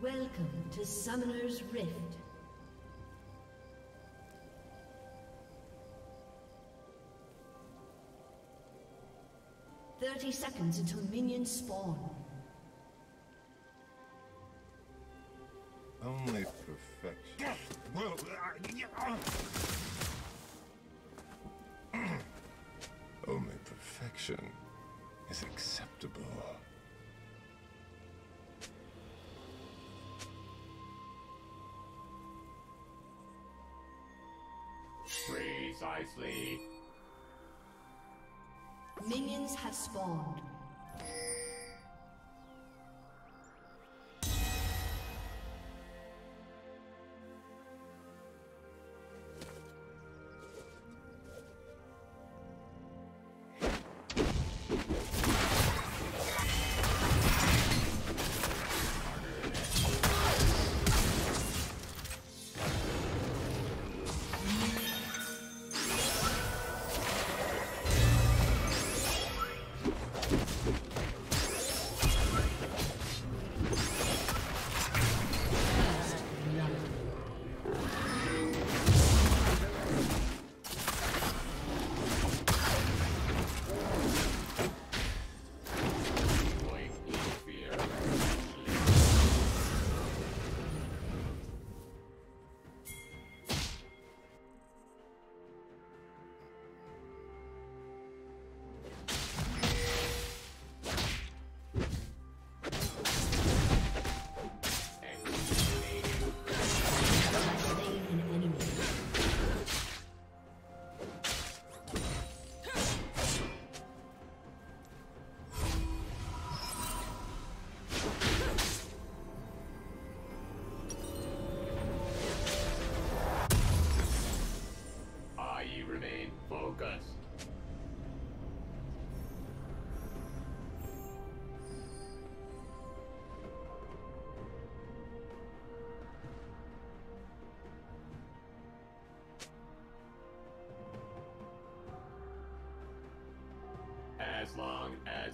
Welcome to Summoner's Rift. Thirty seconds until minions spawn. Only perfection. Only perfection. nicely. Minions have spawned.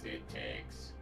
it takes.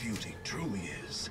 beauty truly is.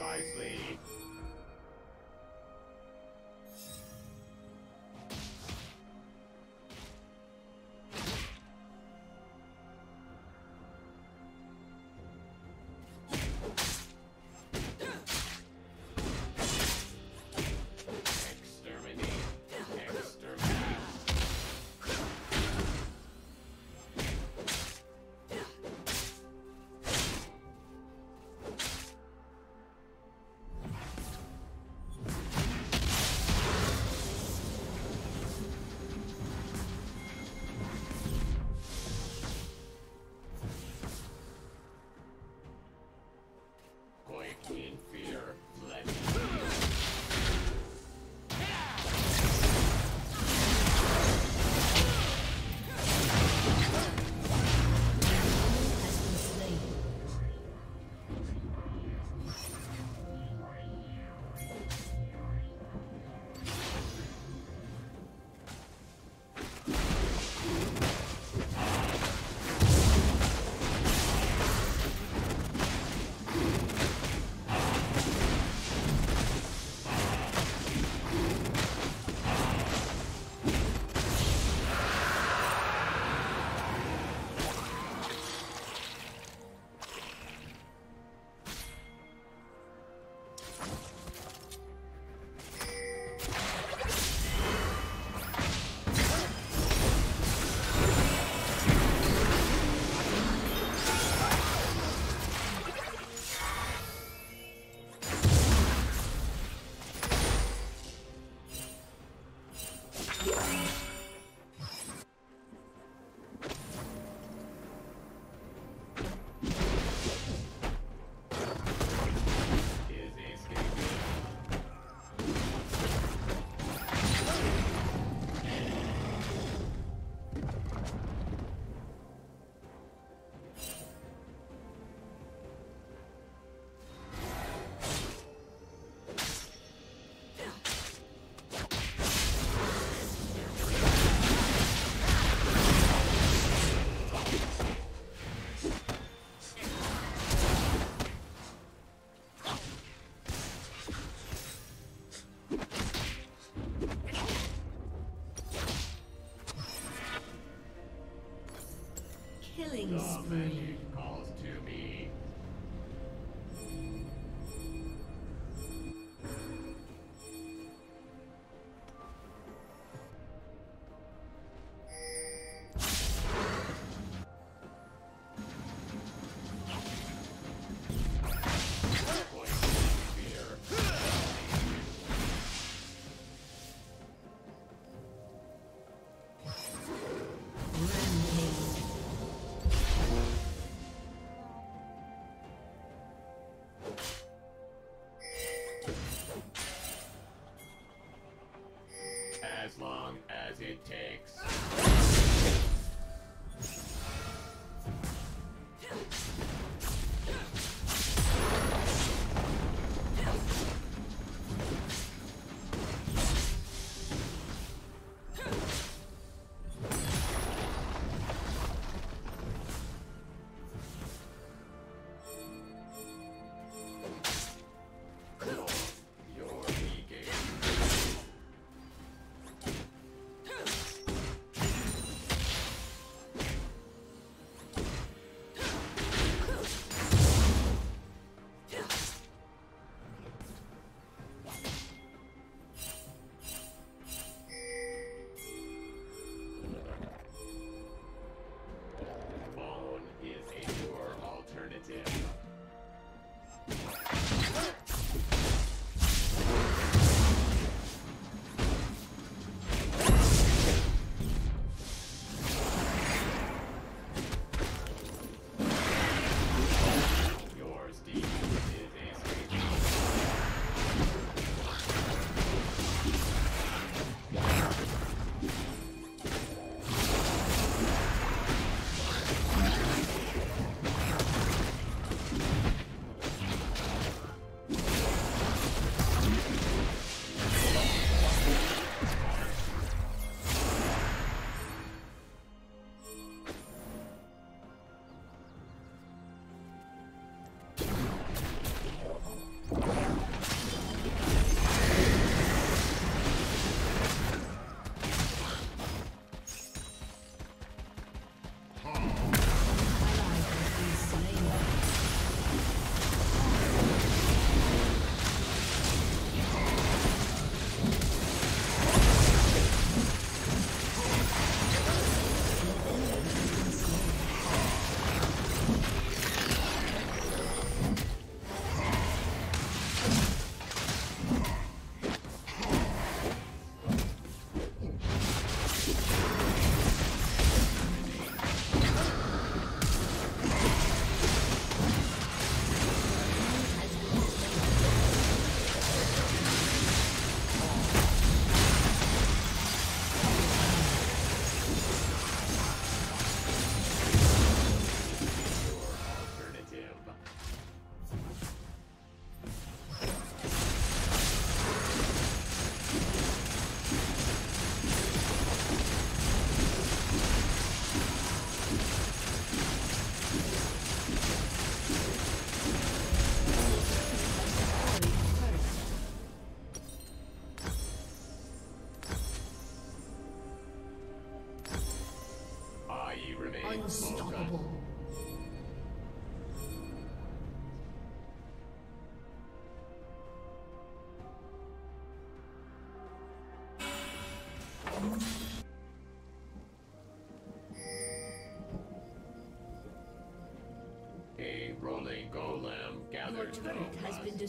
Precisely.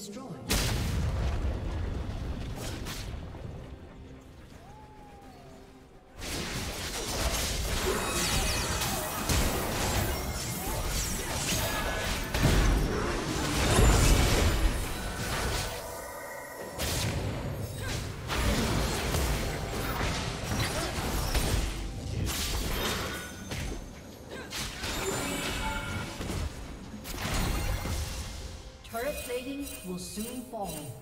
Destroyed. Você informa.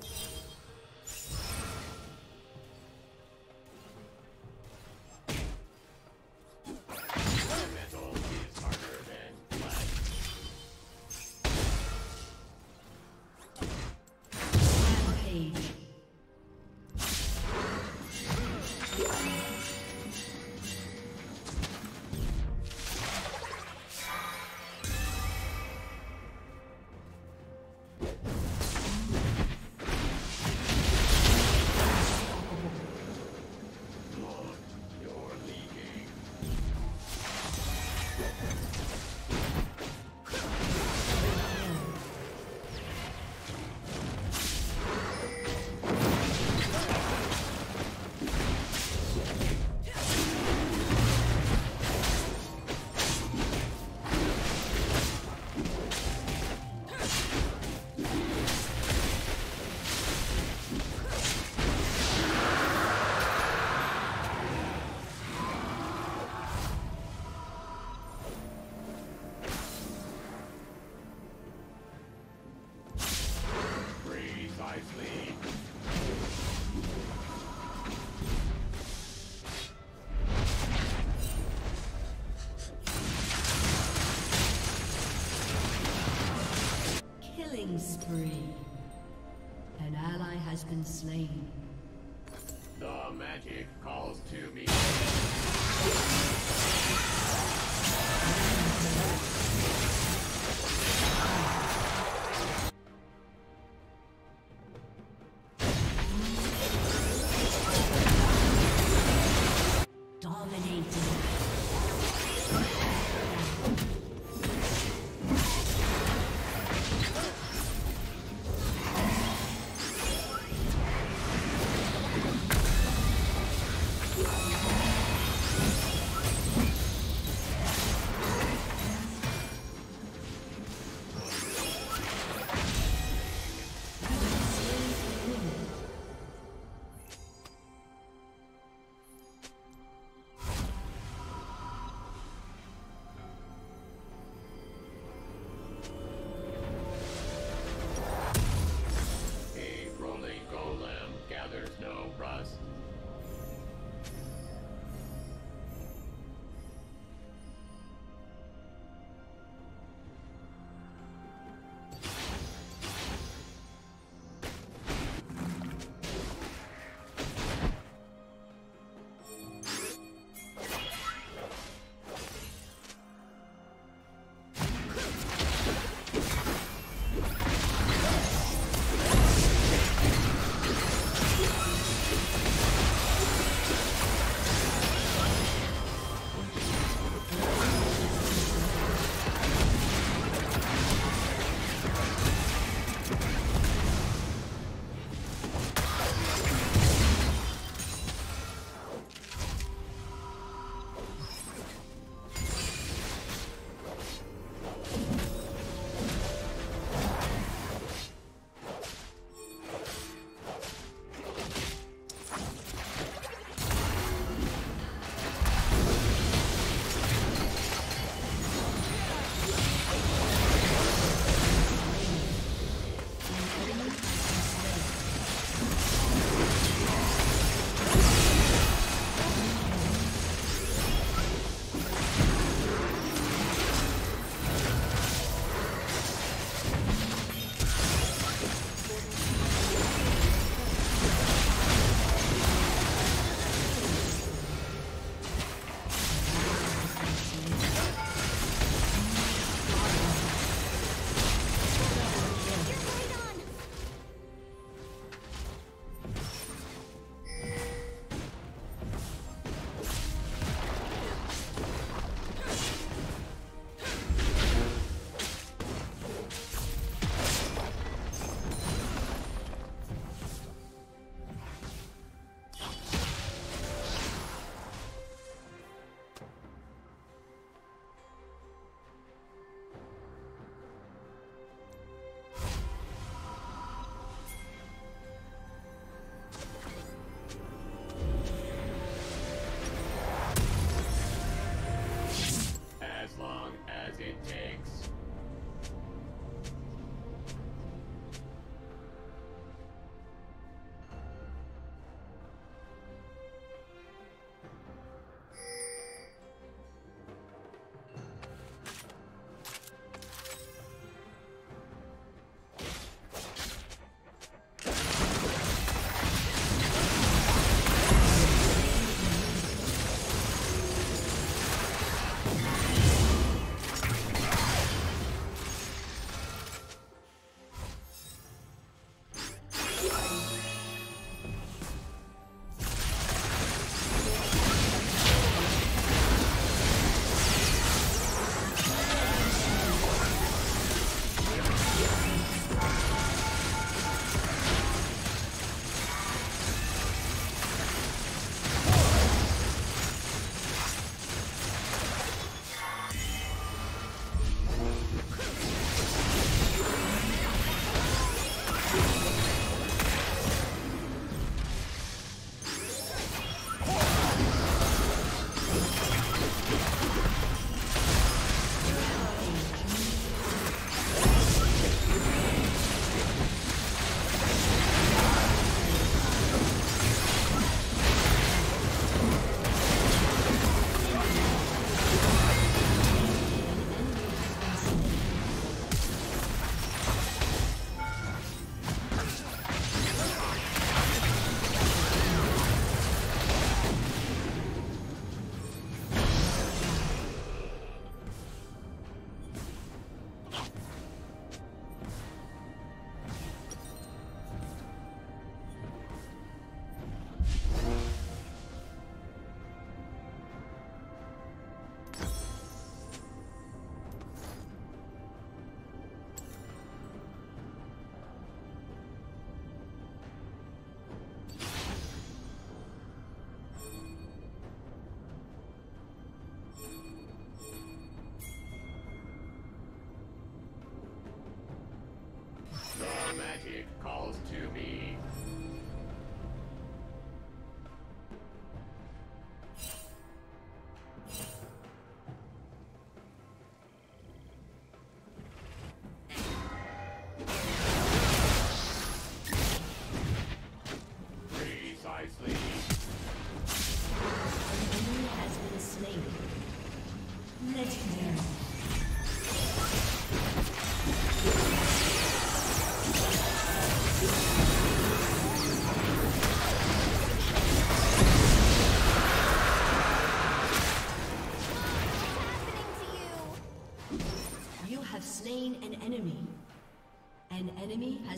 Magic calls to me.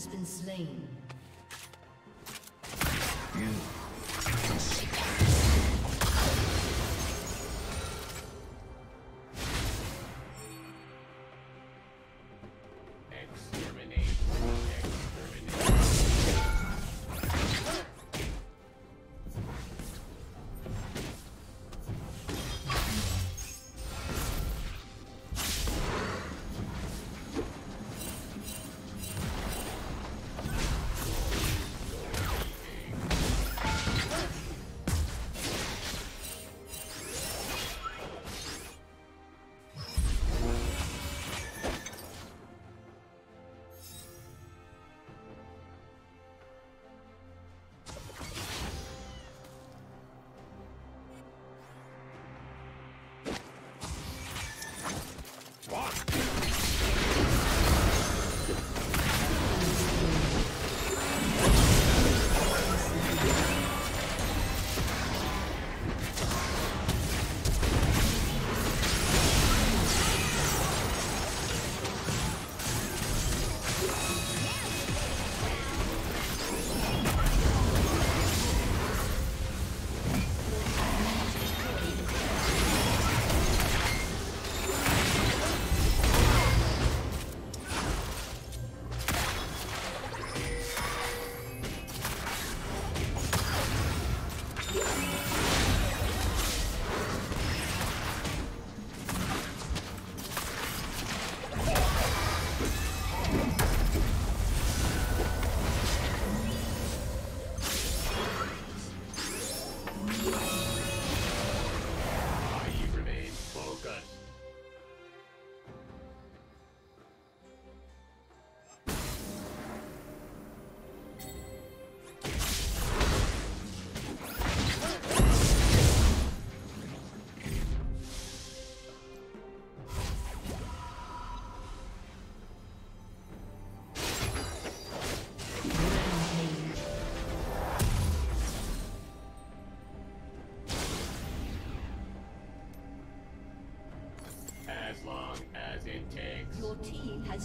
Has been slain.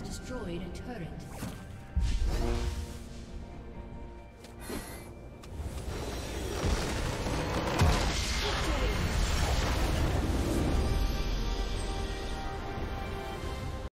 Destroyed a turret.